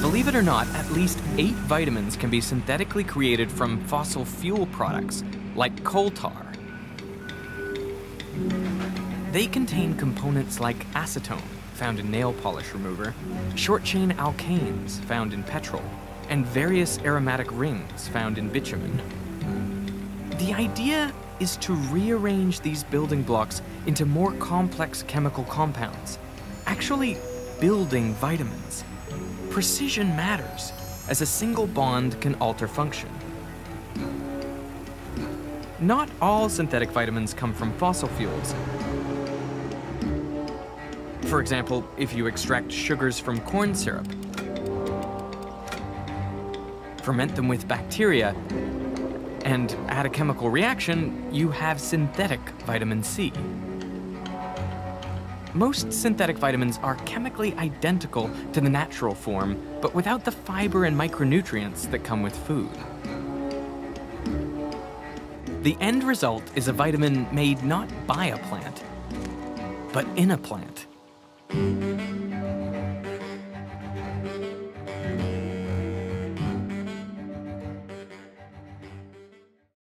believe it or not, at least eight vitamins can be synthetically created from fossil fuel products, like coal tar. They contain components like acetone, found in nail polish remover, short chain alkanes, found in petrol, and various aromatic rings found in bitumen. The idea is to rearrange these building blocks into more complex chemical compounds, actually building vitamins. Precision matters, as a single bond can alter function. Not all synthetic vitamins come from fossil fuels. For example, if you extract sugars from corn syrup, ferment them with bacteria, and add a chemical reaction, you have synthetic vitamin C. Most synthetic vitamins are chemically identical to the natural form, but without the fiber and micronutrients that come with food. The end result is a vitamin made not by a plant, but in a plant.